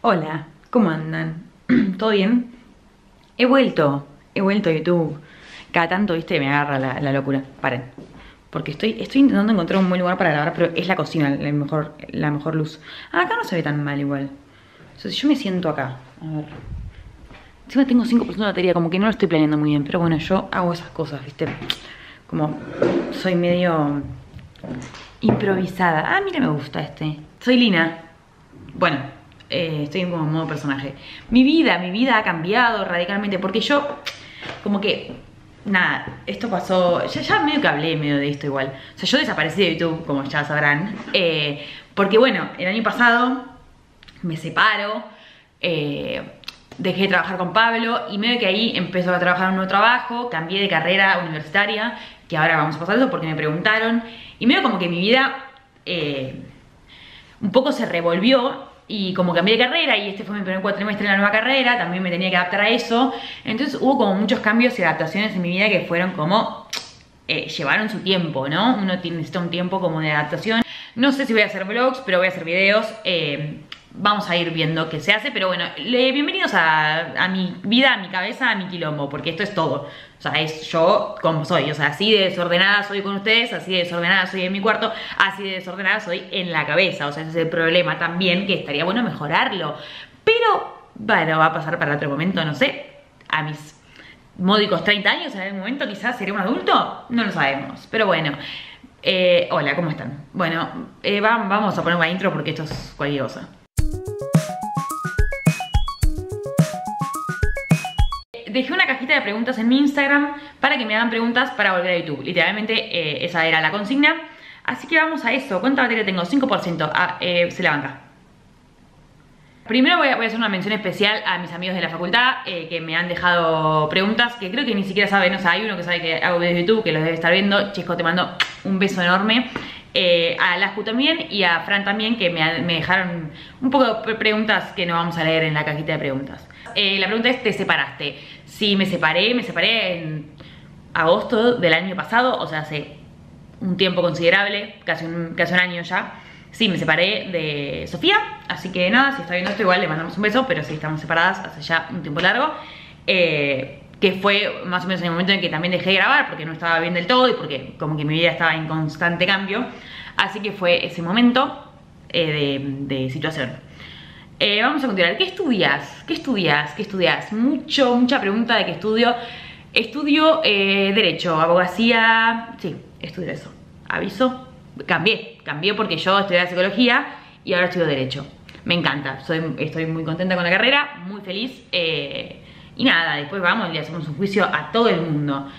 Hola, ¿cómo andan? ¿Todo bien? He vuelto, he vuelto a YouTube. Cada tanto, viste, me agarra la, locura. Paren. Porque estoy, estoy intentando encontrar un buen lugar para grabar, pero es la cocina la mejor, la mejor luz. Ah, acá no se ve tan mal igual. O sea, si yo me siento acá, a ver. Encima tengo 5% de batería, como que no lo estoy planeando muy bien. Pero bueno, yo hago esas cosas, viste. Como soy medio improvisada. Ah, mira, me gusta este. Soy Lina. Bueno, eh, estoy en como modo personaje. Mi vida, mi vida ha cambiado radicalmente porque yo, como que, nada, esto pasó, ya, ya medio que hablé medio de esto igual. O sea, yo desaparecí de YouTube, como ya sabrán, eh, porque bueno, el año pasado me separo, eh, dejé de trabajar con Pablo y medio que ahí empezó a trabajar un nuevo trabajo, cambié de carrera universitaria, que ahora vamos a pasar eso porque me preguntaron, y medio como que mi vida un poco se revolvió y como cambié de carrera y este fue mi primer cuatrimestre en la nueva carrera, también me tenía que adaptar a eso. Entonces hubo como muchos cambios y adaptaciones en mi vida que fueron como... Eh, llevaron su tiempo, ¿no? Uno necesita un tiempo como de adaptación. No sé si voy a hacer vlogs, pero voy a hacer videos. Eh, vamos a ir viendo qué se hace, pero bueno, bienvenidos a, mi vida, a mi cabeza, a mi quilombo, porque esto es todo. O sea, es yo como soy, o sea, así de desordenada soy con ustedes, así de desordenada soy en mi cuarto, así de desordenada soy en la cabeza. O sea, ese es el problema también, que estaría bueno mejorarlo. Pero, bueno, va a pasar para otro momento, no sé, a mis módicos 30 años, en algún momento quizás seré un adulto, no lo sabemos. Pero bueno, eh, hola, ¿cómo están? Bueno, eh, vamos a poner una intro porque esto es cualquier cosa. Dejé una cajita de preguntas en mi Instagram para que me hagan preguntas para volver a YouTube. Literalmente eh, esa era la consigna. Así que vamos a eso. ¿Cuánta batería tengo? 5%. Ah, eh, se la banca. Primero voy a, hacer una mención especial a mis amigos de la facultad eh, que me han dejado preguntas que creo que ni siquiera saben. O sea, hay uno que sabe que hago videos de YouTube, que los debe estar viendo. Chisco, te mando un beso enorme. A Lascu también y a Fran también que me, me, dejaron un poco de preguntas que no vamos a leer en la cajita de preguntas. la pregunta es, ¿te separaste? Sí, me separé, me separé en agosto del año pasado, o sea, hace un tiempo considerable, casi un, casi un año ya. Sí, me separé de Sofía, así que nada, si está viendo esto igual le mandamos un beso, pero sí estamos separadas hace ya un tiempo largo. Eh, que fue más o menos en el momento en que también dejé de grabar porque no estaba bien del todo y porque como que mi vida estaba en constante cambio. Así que fue ese momento eh, de, situación. Eh, vamos a continuar. ¿Qué estudias? ¿Qué estudias? ¿Qué estudias? Mucho, mucha pregunta de qué estudio. Estudio eh, Derecho, Abogacía... Sí, estudio eso. Aviso. Cambié, cambié porque yo estudié Psicología y ahora estudio Derecho. Me encanta, Soy, estoy muy contenta con la carrera, muy feliz. Y nada, después vamos y le hacemos un juicio a todo el mundo.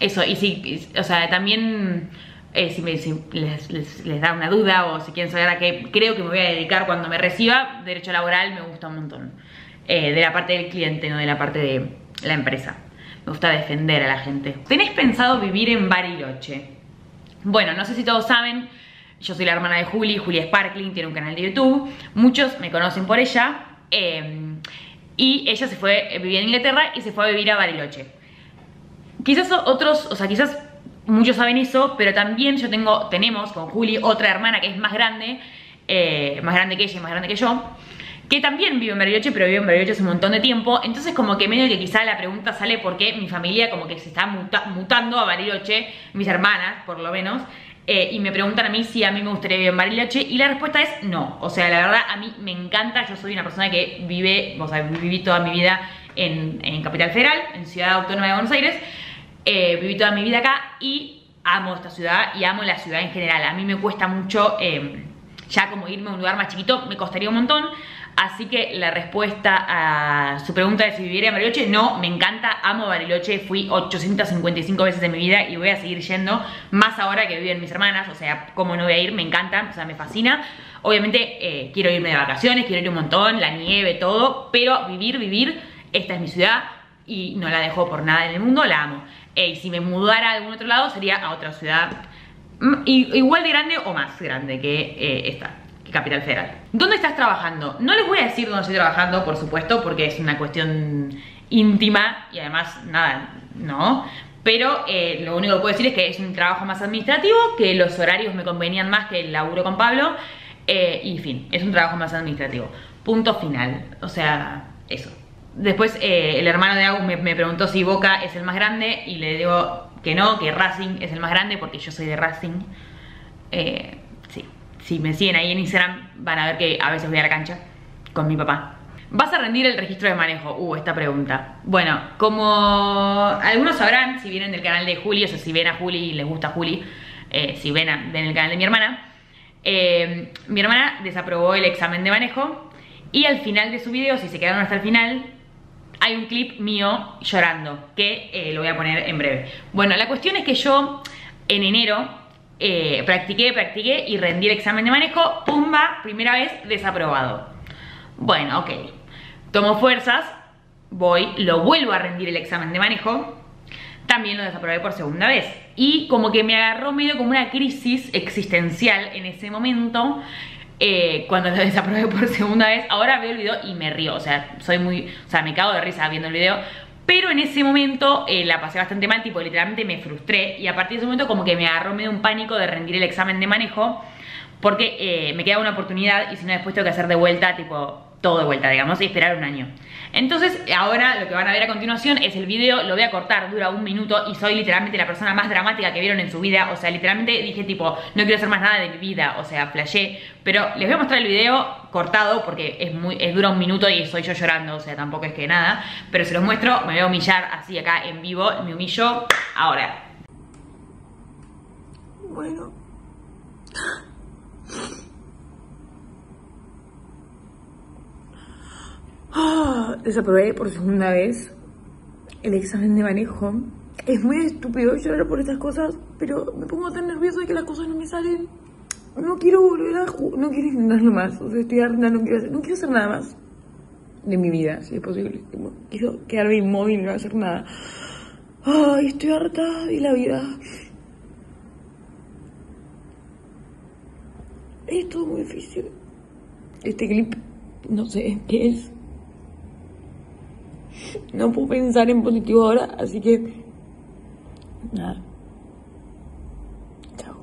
eso, y sí, o sea, también eh, si, les, da una duda o si quieren saber a qué creo que me voy a dedicar cuando me reciba, derecho laboral me gusta un montón. Eh, de la parte del cliente, no de la parte de la empresa. Me gusta defender a la gente. ¿Tenés pensado vivir en Bariloche? Bueno, no sé si todos saben, yo soy la hermana de Juli, Juli Sparkling, tiene un canal de YouTube. Muchos me conocen por ella. Eh, y ella se fue, vivía en Inglaterra y se fue a vivir a Bariloche. Quizás otros, o sea, quizás muchos saben eso, pero también yo tengo, tenemos con Juli otra hermana que es más grande, eh, más grande que ella y más grande que yo, que también vive en Bariloche, pero vive en Bariloche hace un montón de tiempo. Entonces como que medio que quizá la pregunta sale porque mi familia como que se está mutando a Bariloche, mis hermanas por lo menos, eh, y me preguntan a mí si a mí me gustaría vivir en Bariloche y la respuesta es no. O sea, la verdad a mí me encanta, yo soy una persona que vive, o sea, viví toda mi vida en, en Capital Federal, en Ciudad Autónoma de Buenos Aires, eh, viví toda mi vida acá y amo esta ciudad y amo la ciudad en general. A mí me cuesta mucho em, ya como irme a un lugar más chiquito, me costaría un montón. Así que la respuesta a su pregunta de si viviría en Bariloche, no, me encanta, amo Bariloche, fui 855 veces en mi vida y voy a seguir yendo, más ahora que viven mis hermanas, o sea, como no voy a ir, me encanta, o sea, me fascina. Obviamente eh, quiero irme de vacaciones, quiero ir un montón, la nieve, todo, pero vivir, vivir, esta es mi ciudad y no la dejo por nada en el mundo, la amo y si me mudara a algún otro lado sería a otra ciudad mm, igual de grande o más grande que eh, esta, Capital Federal. ¿Dónde estás trabajando? No les voy a decir dónde estoy trabajando, por supuesto, porque es una cuestión íntima y además, nada, no. Pero eh, lo único que puedo decir es que es un trabajo más administrativo, que los horarios me convenían más que el laburo con Pablo. Eh, y fin, es un trabajo más administrativo. Punto final. O sea, eso. Después el hermano de Agus me, preguntó si Boca es el más grande y le digo que no, que Racing es el más grande porque yo soy de Racing. sí, si me siguen ahí en Instagram van a ver que a veces voy a la cancha con mi papá. ¿Vas a rendir el registro de manejo? Uh, esta pregunta. Bueno, como algunos sabrán, si vienen del canal de Juli, o sea, si ven a Juli y les gusta Juli, eh, si ven, ven, el canal de mi hermana, eh, mi hermana desaprobó el examen de manejo y al final de su video, si se quedaron hasta el final, hay un clip mío llorando, que eh, lo voy a poner en breve. Bueno, la cuestión es que yo en enero practiqué, practiqué y rendí el examen de manejo, pumba, primera vez desaprobado. Bueno, ok. Tomo fuerzas, voy, lo vuelvo a rendir el examen de manejo, también lo desaprobé por segunda vez. Y como que me agarró medio como una crisis existencial en ese momento, eh, cuando lo desaprobé por segunda vez. Ahora veo el video y me río, o sea, soy muy, o sea, me cago de risa viendo el video. Pero en ese momento eh, la pasé bastante mal, tipo literalmente me frustré y a partir de ese momento como que me agarró medio un pánico de rendir el examen de manejo porque eh, me queda una oportunidad y si no después tengo que hacer de vuelta, tipo, todo de vuelta, digamos, y esperar un año. Entonces, ahora lo que van a ver a continuación es el video, lo voy a cortar, dura un minuto y soy literalmente la persona más dramática que vieron en su vida. O sea, literalmente dije tipo, no quiero hacer más nada de mi vida, o sea, flashé. Pero les voy a mostrar el video cortado porque es muy, es, dura un minuto y soy yo llorando, o sea, tampoco es que nada. Pero se los muestro, me voy a humillar así acá en vivo, me humillo ahora. Bueno. Desaprobé por segunda vez el examen de manejo. Es muy estúpido llorar por estas cosas, pero me pongo tan nerviosa de que las cosas no me salen. No quiero volver a no quiero intentarlo más. O sea, estoy harta, no quiero hacer, no quiero hacer nada más de mi vida, si es posible. Quiero quedarme inmóvil, no hacer nada. Ay, estoy harta de la vida. Es todo muy difícil. Este clip, no sé qué es. No puedo pensar en positivo ahora, así que. Nada. Chao.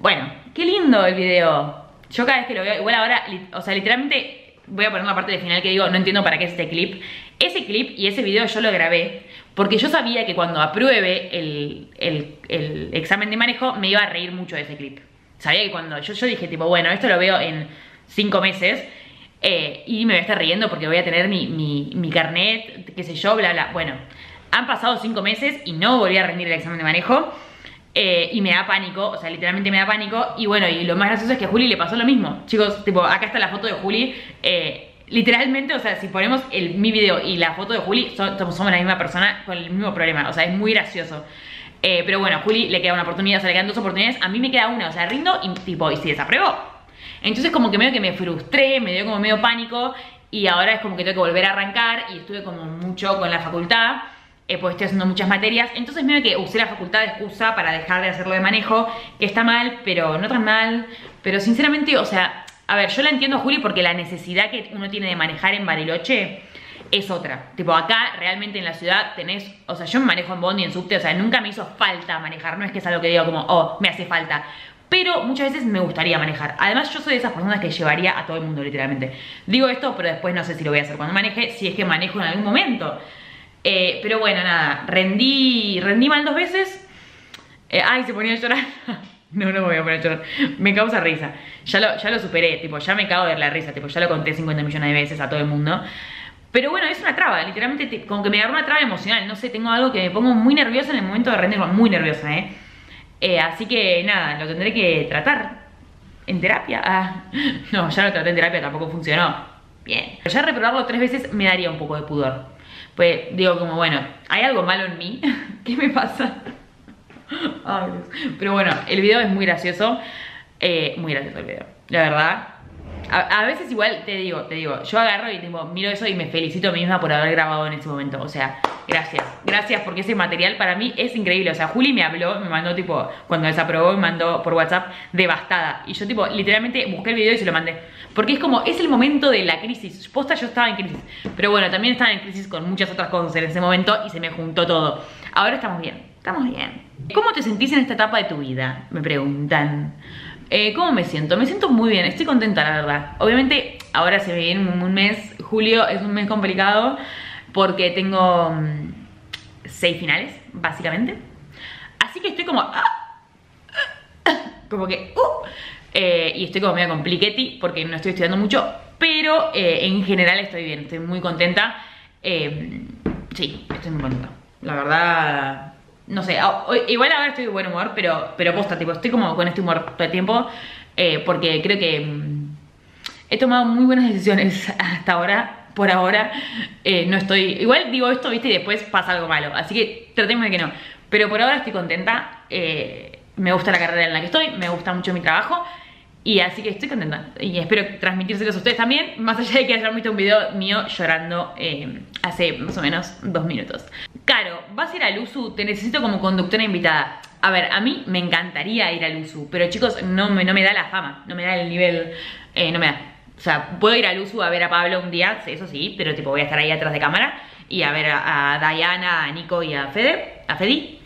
Bueno, qué lindo el video. Yo cada vez que lo veo, igual ahora, o sea, literalmente voy a poner la parte del final que digo, no entiendo para qué es este clip. Ese clip y ese video yo lo grabé porque yo sabía que cuando apruebe el, el, examen de manejo me iba a reír mucho de ese clip. Sabía que cuando yo, yo dije tipo, bueno, esto lo veo en cinco meses eh, y me voy a estar riendo porque voy a tener mi, mi, carnet, qué sé yo, bla, bla. Bueno, han pasado cinco meses y no volví a rendir el examen de manejo. Eh, y me da pánico, o sea, literalmente me da pánico. Y bueno, y lo más gracioso es que a Juli le pasó lo mismo. Chicos, tipo, acá está la foto de Juli. Eh, literalmente, o sea, si ponemos el, mi video y la foto de Juli, somos, la misma persona con el mismo problema. O sea, es muy gracioso. pero bueno, a Juli le queda una oportunidad, o sea, le quedan dos oportunidades. A mí me queda una, o sea, rindo y tipo, y si desapruebo, entonces como que medio que me frustré, me dio como medio pánico y ahora es como que tengo que volver a arrancar y estuve como mucho con la facultad, eh, pues estoy haciendo muchas materias, entonces medio que usé la facultad de excusa para dejar de hacerlo de manejo, que está mal, pero no tan mal, pero sinceramente, o sea, a ver, yo la entiendo Juli porque la necesidad que uno tiene de manejar en Bariloche es otra. Tipo, acá realmente en la ciudad tenés, o sea, yo me manejo en Bondi, en subte, o sea, nunca me hizo falta manejar, no es que es algo que digo como, oh, me hace falta pero muchas veces me gustaría manejar. Además, yo soy de esas personas que llevaría a todo el mundo, literalmente. Digo esto, pero después no sé si lo voy a hacer cuando maneje, si es que manejo en algún momento. Eh, pero bueno, nada, rendí, rendí mal dos veces. Eh, ay, se ponía a llorar. no, no me voy a poner a llorar. Me causa risa. Ya lo, ya lo superé, tipo, ya me cago de la risa, tipo, ya lo conté 50 millones de veces a todo el mundo. Pero bueno, es una traba, literalmente, como que me agarró una traba emocional. No sé, tengo algo que me pongo muy nerviosa en el momento de rendir, muy nerviosa, ¿eh? Eh, así que nada, lo tendré que tratar en terapia. Ah, no, ya lo traté en terapia, tampoco funcionó. Bien. Pero ya reprobarlo tres veces me daría un poco de pudor. Pues digo como, bueno, ¿hay algo malo en mí? ¿Qué me pasa? Ay. Pero bueno, el video es muy gracioso. Eh, muy gracioso el video. La verdad, a, veces igual te digo, te digo, yo agarro y tipo, miro eso y me felicito misma por haber grabado en ese momento. O sea, gracias. Gracias porque ese material para mí es increíble. O sea, Juli me habló, me mandó tipo, cuando desaprobó, me mandó por WhatsApp devastada. Y yo tipo, literalmente busqué el video y se lo mandé. Porque es como, es el momento de la crisis. Posta yo estaba en crisis. Pero bueno, también estaba en crisis con muchas otras cosas en ese momento y se me juntó todo. Ahora estamos bien, estamos bien. ¿Cómo te sentís en esta etapa de tu vida? Me preguntan. Eh, ¿Cómo me siento? Me siento muy bien, estoy contenta la verdad. Obviamente ahora se me viene un mes, julio es un mes complicado porque tengo mm, seis finales, básicamente. Así que estoy como... Ah, ah, como que... Uh, eh, y estoy como medio compliquetti porque no estoy estudiando mucho, pero eh, en general estoy bien, estoy muy contenta. sí, estoy muy contenta. La verdad, no sé, igual ahora estoy de buen humor, pero, pero posta, tipo, estoy como con este humor todo el tiempo, eh, porque creo que mm, he tomado muy buenas decisiones hasta ahora, por ahora, eh, no estoy, igual digo esto, viste, y después pasa algo malo, así que tratemos de que no, pero por ahora estoy contenta, eh, me gusta la carrera en la que estoy, me gusta mucho mi trabajo, y así que estoy contenta y espero transmitírselos a ustedes también, más allá de que hayan visto un video mío llorando eh, hace más o menos dos minutos. Caro, vas a ir al USU, te necesito como conductora invitada. A ver, a mí me encantaría ir al USU, pero chicos, no me, no me da la fama, no me da el nivel, eh, no me da. O sea, puedo ir al USU a ver a Pablo un día, eso sí, pero tipo voy a estar ahí atrás de cámara y a ver a, Diana, a Nico y a Fede, a Fedi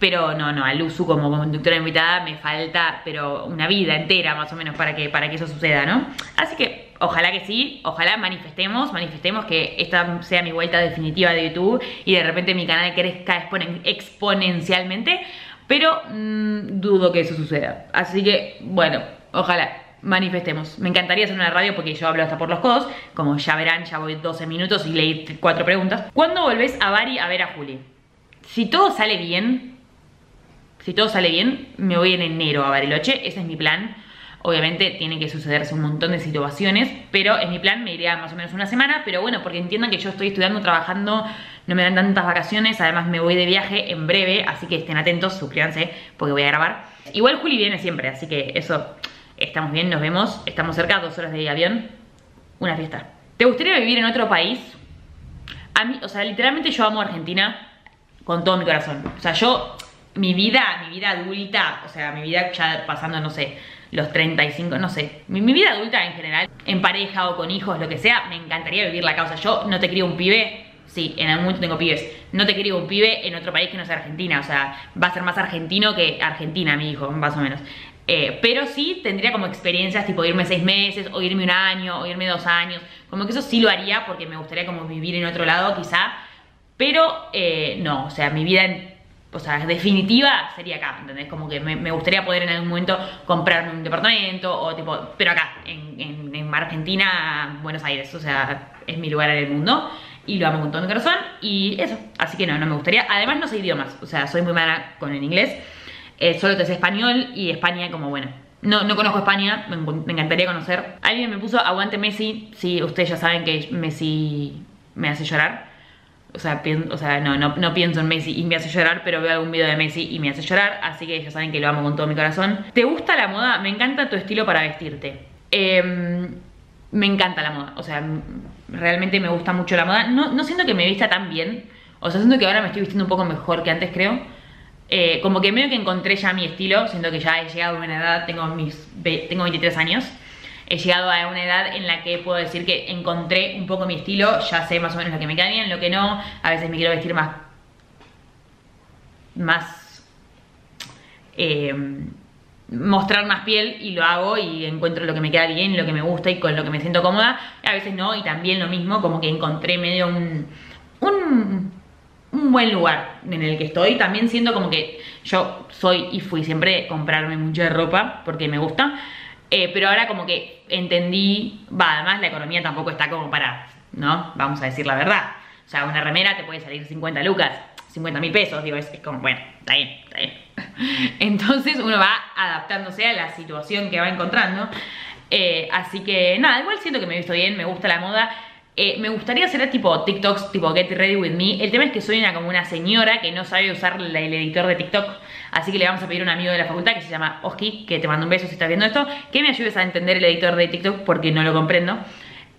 pero no, no, al USU como conductora invitada me falta, pero una vida entera más o menos para que, para que eso suceda, ¿no? Así que ojalá que sí, ojalá manifestemos, manifestemos que esta sea mi vuelta definitiva de YouTube y de repente mi canal crezca exponencialmente, pero mm, dudo que eso suceda. Así que, bueno, ojalá manifestemos. Me encantaría hacer una radio porque yo hablo hasta por los codos. Como ya verán, ya voy 12 minutos y leí cuatro preguntas. ¿Cuándo volvés a Bari a ver a Juli? Si todo sale bien, si todo sale bien, me voy en enero a Bariloche, ese es mi plan. Obviamente tiene que sucederse un montón de situaciones, pero es mi plan, me iría más o menos una semana, pero bueno, porque entiendan que yo estoy estudiando, trabajando, no me dan tantas vacaciones, además me voy de viaje en breve, así que estén atentos, suscríbanse porque voy a grabar. Igual Juli viene siempre, así que eso, estamos bien, nos vemos, estamos cerca, dos horas de avión, una fiesta. ¿Te gustaría vivir en otro país? A mí, o sea, literalmente yo amo Argentina con todo mi corazón. O sea, yo mi vida, mi vida adulta, o sea, mi vida ya pasando, no sé, los 35, no sé, mi, vida adulta en general, en pareja o con hijos, lo que sea, me encantaría vivir la causa. Yo no te crío un pibe, sí, en algún momento tengo pibes, no te crío un pibe en otro país que no sea Argentina, o sea, va a ser más argentino que Argentina, mi hijo, más o menos. Eh, pero sí tendría como experiencias tipo irme seis meses, o irme un año, o irme dos años, como que eso sí lo haría porque me gustaría como vivir en otro lado quizá, pero eh, no, o sea, mi vida o sea, definitiva sería acá, ¿entendés? Como que me, gustaría poder en algún momento comprarme un departamento o tipo, pero acá, en, en, en, Argentina, Buenos Aires, o sea, es mi lugar en el mundo y lo amo con todo mi corazón y eso, así que no, no me gustaría. Además no sé idiomas, o sea, soy muy mala con el inglés, eh, solo te sé español y España como bueno. No, no conozco España, me, me encantaría conocer. Alguien me puso aguante Messi, sí, ustedes ya saben que Messi me hace llorar. O sea, o sea no, no, pienso en Messi y me hace llorar, pero veo algún video de Messi y me hace llorar, así que ya saben que lo amo con todo mi corazón. ¿Te gusta la moda? Me encanta tu estilo para vestirte. Em, me encanta la moda, o sea, realmente me gusta mucho la moda. No, no siento que me vista tan bien, o sea, siento que ahora me estoy vistiendo un poco mejor que antes, creo. Eh, como que medio que encontré ya mi estilo, siento que ya he llegado a una edad, tengo, mis, tengo 23 años he llegado a una edad en la que puedo decir que encontré un poco mi estilo, ya sé más o menos lo que me queda bien, lo que no, a veces me quiero vestir más, más, eh, mostrar más piel y lo hago y encuentro lo que me queda bien, lo que me gusta y con lo que me siento cómoda, a veces no, y también lo mismo, como que encontré medio un, un, buen lugar en el que estoy, también siento como que yo soy y fui siempre comprarme mucha ropa porque me gusta, eh, pero ahora como que entendí, va, además la economía tampoco está como para, ¿no? Vamos a decir la verdad. O sea, una remera te puede salir 50 lucas, 50 mil pesos, digo, es, como, bueno, está bien, está bien. Entonces uno va adaptándose a la situación que va encontrando. Eh, así que nada, igual siento que me he visto bien, me gusta la moda. Eh, me gustaría hacer tipo TikToks, tipo Get Ready With Me. El tema es que soy una como una señora que no sabe usar el editor de TikTok. Así que le vamos a pedir a un amigo de la facultad que se llama Oski, que te mando un beso si estás viendo esto, que me ayudes a entender el editor de TikTok porque no lo comprendo.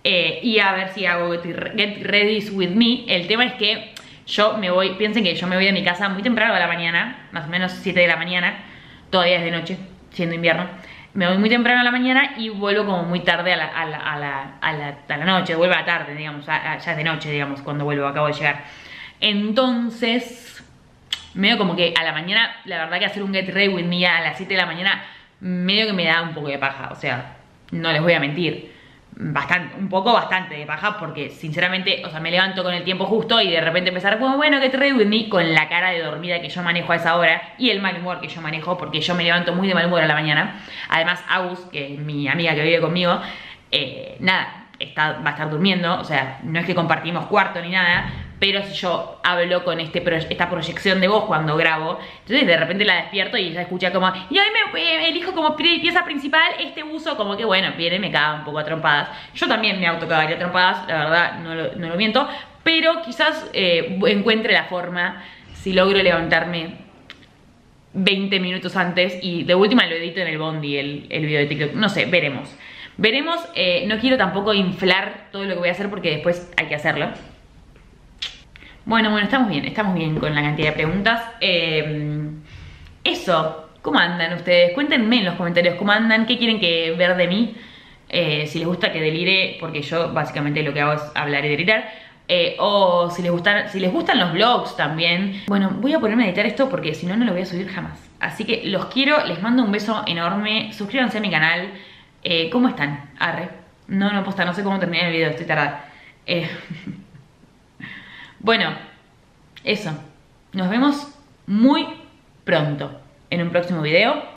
Eh, y a ver si hago Get Ready With Me. El tema es que yo me voy, piensen que yo me voy a mi casa muy temprano a la mañana, más o menos 7 de la mañana, todavía es de noche, siendo invierno me voy muy temprano a la mañana y vuelvo como muy tarde a la, a la, a la, a la, a la noche, vuelvo a la tarde, digamos, ya es de noche, digamos, cuando vuelvo, acabo de llegar. Entonces, medio como que a la mañana, la verdad que hacer un get ready with me a las 7 de la mañana medio que me da un poco de paja, o sea, no les voy a mentir. Bastante, un poco bastante de paja porque sinceramente, o sea, me levanto con el tiempo justo y de repente empezar como, bueno, que te reúní con la cara de dormida que yo manejo a esa hora y el mal humor que yo manejo porque yo me levanto muy de mal humor a la mañana. Además, Agus, que es mi amiga que vive conmigo, eh, nada, está, va a estar durmiendo, o sea, no es que compartimos cuarto ni nada, pero si yo hablo con este esta proyección de voz cuando grabo, entonces de repente la despierto y ella escucha como, y hoy me elijo como pieza principal este uso, como que bueno, viene me caga un poco a trompadas. Yo también me autocagaría a trompadas, la verdad, no lo, no lo miento, pero quizás eh, encuentre la forma, si logro levantarme 20 minutos antes y de última lo edito en el Bondi, el, el video de TikTok, no sé, veremos. Veremos, eh, no quiero tampoco inflar todo lo que voy a hacer porque después hay que hacerlo. Bueno, bueno, estamos bien, estamos bien con la cantidad de preguntas. Eh, eso, ¿cómo andan ustedes? Cuéntenme en los comentarios cómo andan, qué quieren que ver de mí. Eh, si les gusta que delire, porque yo básicamente lo que hago es hablar y delirar. Eh, o si les, gustan, si les gustan los vlogs también. Bueno, voy a ponerme a editar esto porque si no, no lo voy a subir jamás. Así que los quiero, les mando un beso enorme. Suscríbanse a mi canal. ¿Cómo están? Arre. No, no, posta, no sé cómo terminar el video, estoy tardada. Bueno, eso. Nos vemos muy pronto en un próximo video.